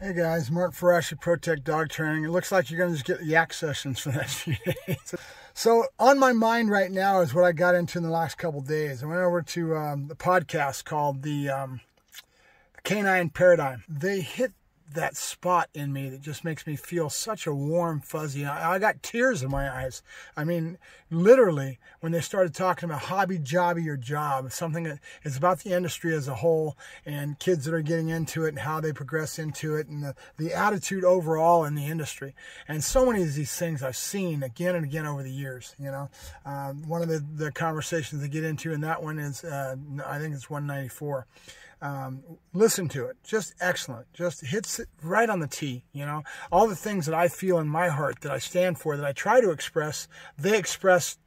Hey guys, Mark Ferrasci at Pro-Tech Dog Training. It looks like you're going to just get yak sessions for the next few days. So on my mind right now is what I got into in the last couple days. I went over to um, the podcast called the um, Canine Paradigm. They hit that spot in me that just makes me feel such a warm fuzzy. I, I, got tears in my eyes. I mean, literally, when they started talking about hobby, jobby, or job, something that is about the industry as a whole and kids that are getting into it and how they progress into it and the, the attitude overall in the industry. And so many of these things I've seen again and again over the years. You know, uh, one of the, the conversations they get into in that one is, uh, I think it's 194 um, listen to it. Just excellent. Just hits it right on the tee. You know, all the things that I feel in my heart that I stand for, that I try to express, they express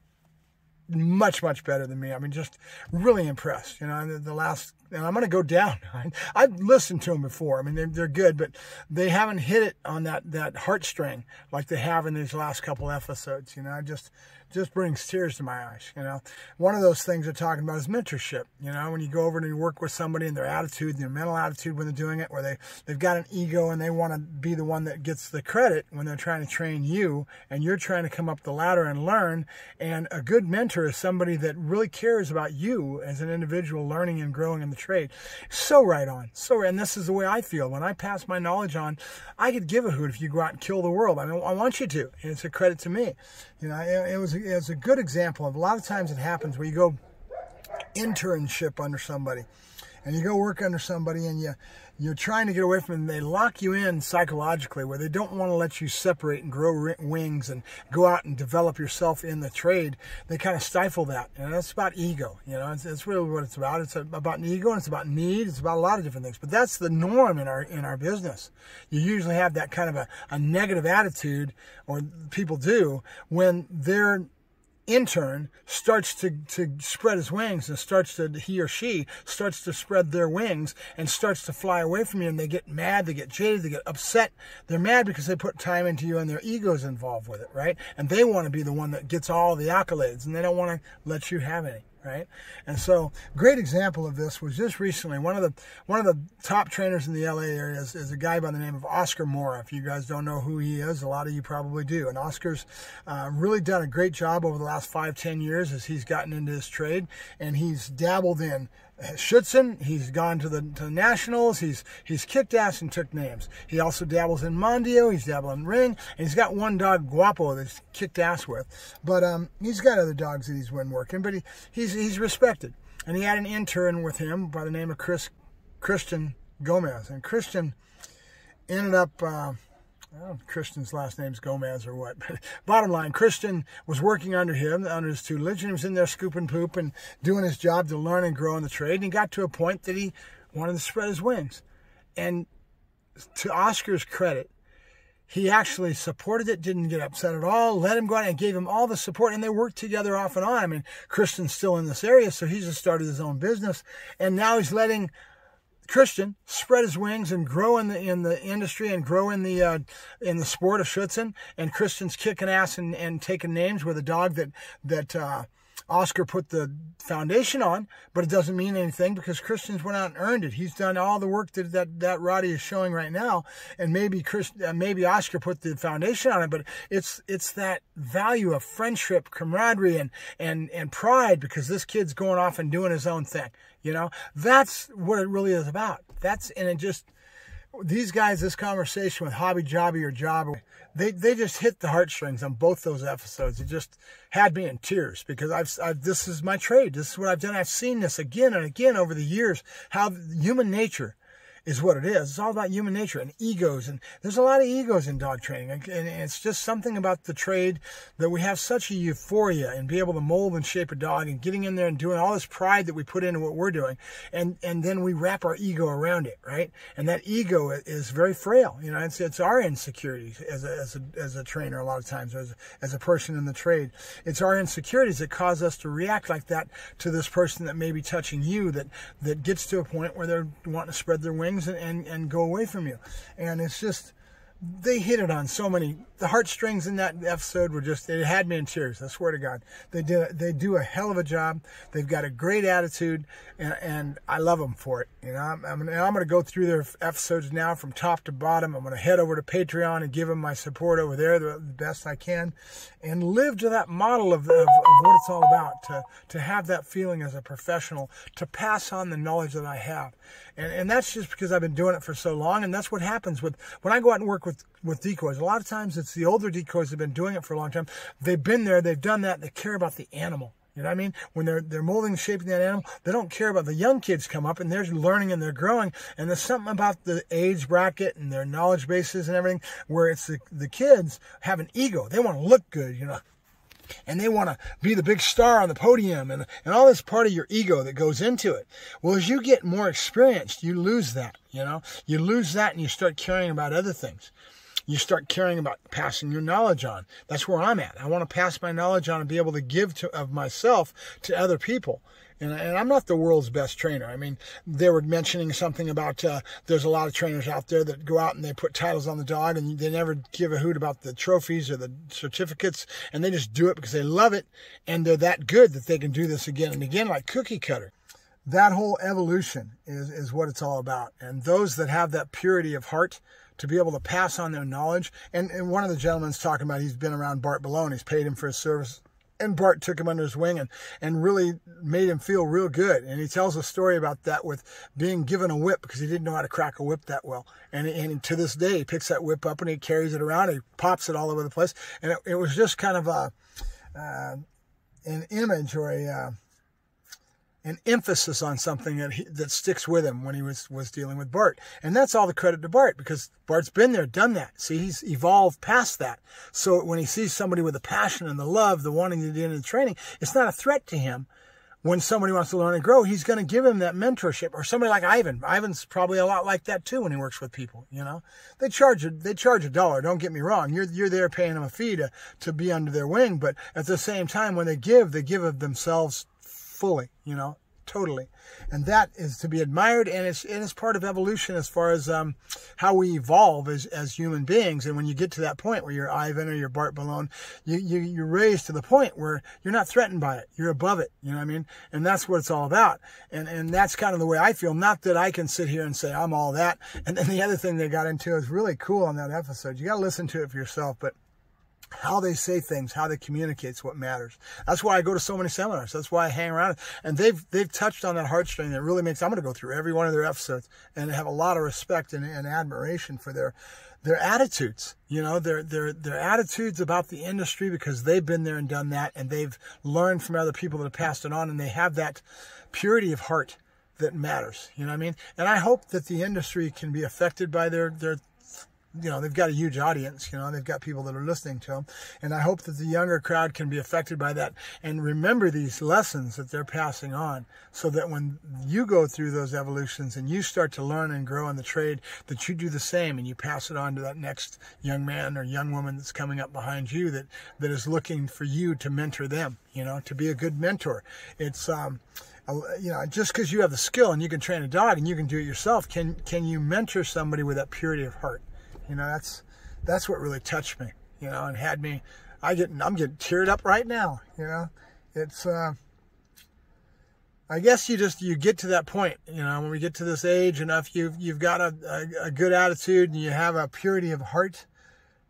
much much better than me. I mean, just really impressed. You know, the, the last and I'm going to go down. I've listened to them before. I mean, they're, they're good, but they haven't hit it on that that heartstring like they have in these last couple episodes. You know, I just just brings tears to my eyes. You know, one of those things they're talking about is mentorship. You know, when you go over and you work with somebody and their attitude, their mental attitude when they're doing it, where they they've got an ego and they want to be the one that gets the credit when they're trying to train you, and you're trying to come up the ladder and learn. And a good mentor is somebody that really cares about you as an individual learning and growing in the trade. So right on. So and this is the way I feel when I pass my knowledge on. I could give a hoot if you go out and kill the world. I mean, I want you to. And it's a credit to me. You know, it, it was was a good example of a lot of times it happens where you go internship under somebody and you go work under somebody and you you're trying to get away from them they lock you in psychologically where they don't want to let you separate and grow wings and go out and develop yourself in the trade they kind of stifle that. And that's about ego you know it's, it's really what it's about. It's about an ego and it's about need it's about a lot of different things but that's the norm in our in our business. You usually have that kind of a, a negative attitude or people do when they're intern starts to, to spread his wings and starts to, he or she starts to spread their wings and starts to fly away from you and they get mad, they get jaded, they get upset. They're mad because they put time into you and their ego's involved with it, right? And they want to be the one that gets all the accolades and they don't want to let you have any right? And so, great example of this was just recently. One of the one of the top trainers in the LA area is, is a guy by the name of Oscar Mora. If you guys don't know who he is, a lot of you probably do. And Oscar's uh, really done a great job over the last five, ten years as he's gotten into this trade, and he's dabbled in Schutzhund. He's gone to the, to the nationals. He's he's kicked ass and took names. He also dabbles in Mondio. He's dabbled in ring, and he's got one dog, Guapo, that's kicked ass with. But um, he's got other dogs that he's been working. But he, he's he's respected, and he had an intern with him by the name of Chris Christian Gomez, and Christian ended up. Uh, well, Christian's last name's Gomez or what. But bottom line, Christian was working under him, under his tutelage, and he was in there scooping poop and doing his job to learn and grow in the trade. And he got to a point that he wanted to spread his wings. And to Oscar's credit, he actually supported it, didn't get upset at all, let him go out and gave him all the support, and they worked together off and on. I mean, Christian's still in this area, so he just started his own business, and now he's letting Christian spread his wings and grow in the in the industry and grow in the uh, in the sport of Schutzhund. And Christian's kicking ass and, and taking names with a dog that that uh, Oscar put the foundation on, but it doesn't mean anything because Christians went out and earned it. He's done all the work that that, that Roddy is showing right now, and maybe Chris, uh, maybe Oscar put the foundation on it, but it's it's that value of friendship, camaraderie, and and and pride because this kid's going off and doing his own thing. You know, that's what it really is about. That's and it just these guys, this conversation with Hobby Jobby or Job, they they just hit the heartstrings on both those episodes. It just had me in tears because I've, I've this is my trade. This is what I've done. I've seen this again and again over the years. How human nature is what it is. It's all about human nature and egos. And there's a lot of egos in dog training. And it's just something about the trade that we have such a euphoria and be able to mold and shape a dog and getting in there and doing all this pride that we put into what we're doing. And, and then we wrap our ego around it, right? And that ego is very frail. You know, it's, it's our insecurities as a, as a, as a trainer a lot of times, as a, as a person in the trade. It's our insecurities that cause us to react like that to this person that may be touching you that, that gets to a point where they're wanting to spread their wings things and, and, and go away from you. And it's just, they hit it on so many the heartstrings in that episode were just, it had me in tears. I swear to God. They did, they do a hell of a job. They've got a great attitude and, and I love them for it. You know, I'm, I'm, I'm going to go through their episodes now from top to bottom. I'm going to head over to Patreon and give them my support over there the, the best I can and live to that model of, of, of what it's all about, to, to have that feeling as a professional, to pass on the knowledge that I have. And, and that's just because I've been doing it for so long. And that's what happens with, when I go out and work with, with decoys, a lot of times it's the older decoys have been doing it for a long time. They've been there, they've done that, they care about the animal. You know what I mean? When they're they're molding shaping that animal, they don't care about the young kids come up and they're learning and they're growing. And there's something about the age bracket and their knowledge bases and everything where it's the, the kids have an ego. They want to look good, you know and they want to be the big star on the podium and, and all this part of your ego that goes into it. Well, as you get more experienced, you lose that, you know, you lose that and you start caring about other things. You start caring about passing your knowledge on. That's where I'm at. I want to pass my knowledge on and be able to give to, of myself to other people. And, and I'm not the world's best trainer. I mean, they were mentioning something about uh, there's a lot of trainers out there that go out and they put titles on the dog and they never give a hoot about the trophies or the certificates and they just do it because they love it and they're that good that they can do this again and again like cookie cutter. That whole evolution is, is what it's all about. And those that have that purity of heart, to be able to pass on their knowledge. And, and one of the gentlemen's talking about he's been around Bart Bellone. He's paid him for his service and Bart took him under his wing and, and really made him feel real good. And he tells a story about that with being given a whip because he didn't know how to crack a whip that well. And, and to this day, he picks that whip up and he carries it around. He pops it all over the place. And it, it was just kind of a, uh, an image or a, uh, an emphasis on something that he, that sticks with him when he was was dealing with Bart. And that's all the credit to Bart because Bart's been there, done that. See, he's evolved past that. So when he sees somebody with the passion and the love, the wanting to do the training, it's not a threat to him. When somebody wants to learn and grow, he's going to give him that mentorship. Or somebody like Ivan. Ivan's probably a lot like that too when he works with people. You know, they charge a, they charge a dollar. Don't get me wrong. You're you're there paying them a fee to to be under their wing, but at the same time, when they give, they give of themselves fully, you know, totally. And that is to be admired, and it's, and it's part of evolution as far as um, how we evolve as, as human beings. And when you get to that point where you're Ivan or you're Bart Bellone, you, you, you're raised to the point where you're not threatened by it. You're above it, you know what I mean? And that's what it's all about. And, and that's kind of the way I feel. Not that I can sit here and say I'm all that. And then the other thing they got into is really cool on that episode. You got to listen to it for yourself, but how they say things, how they communicate is what matters. That's why I go to so many seminars. That's why I hang around. And they've they've touched on that heartstring that really makes I'm gonna go through every one of their episodes and have a lot of respect and, and admiration for their their attitudes. You know, their their their attitudes about the industry because they've been there and done that and they've learned from other people that have passed it on and they have that purity of heart that matters. You know what I mean? And I hope that the industry can be affected by their their you know, they've got a huge audience, you know, they've got people that are listening to them. And I hope that the younger crowd can be affected by that and remember these lessons that they're passing on so that when you go through those evolutions and you start to learn and grow in the trade, that you do the same and you pass it on to that next young man or young woman that's coming up behind you that, that is looking for you to mentor them, you know, to be a good mentor. It's, um, you know, just because you have the skill and you can train a dog and you can do it yourself, can can you mentor somebody with that purity of heart? You know, that's that's what really touched me. You know, and had me. I get I'm getting teared up right now. You know, it's. Uh, I guess you just you get to that point. You know, when we get to this age enough, you've you've got a, a, a good attitude and you have a purity of heart.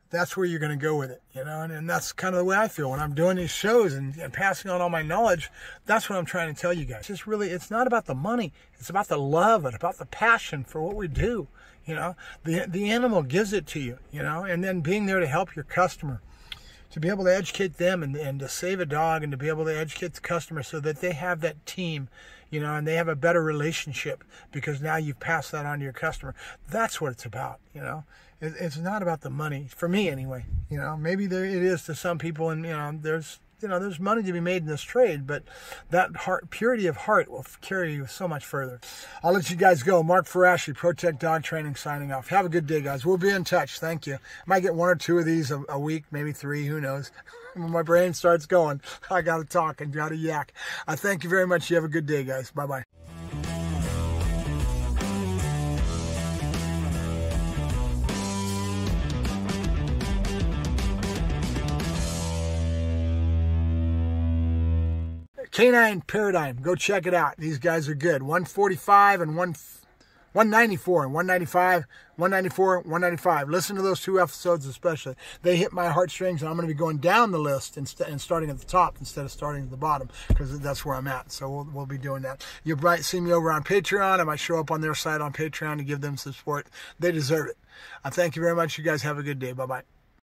That's where you're going to go with it, you know, and, and that's kind of the way I feel when I'm doing these shows and, and passing on all my knowledge. That's what I'm trying to tell you guys. It's really, it's not about the money. It's about the love and about the passion for what we do. You know, the, the animal gives it to you, you know, and then being there to help your customer, to be able to educate them and, and to save a dog and to be able to educate the customer so that they have that team, you know, and they have a better relationship because now you've passed that on to your customer. That's what it's about, you know. It, it's not about the money, for me anyway, you know. Maybe there it is to some people, and, you know, there's you know, there's money to be made in this trade, but that heart, purity of heart will carry you so much further. I'll let you guys go. Mark Ferrasci, Pro-Tech Dog Training, signing off. Have a good day, guys. We'll be in touch. Thank you. Might get one or two of these a, a week, maybe three. Who knows? when my brain starts going, I got to talk and got to yak. I thank you very much. You have a good day, guys. Bye bye. Canine Paradigm. Go check it out. These guys are good. 145 and 1 194 and 195, 194, 195. Listen to those two episodes especially. They hit my heartstrings, and I'm going to be going down the list instead and starting at the top instead of starting at the bottom because that's where I'm at. So we'll, we'll be doing that. You might see me over on Patreon. I might show up on their site on Patreon to give them some support. They deserve it. I thank you very much. You guys have a good day. Bye bye.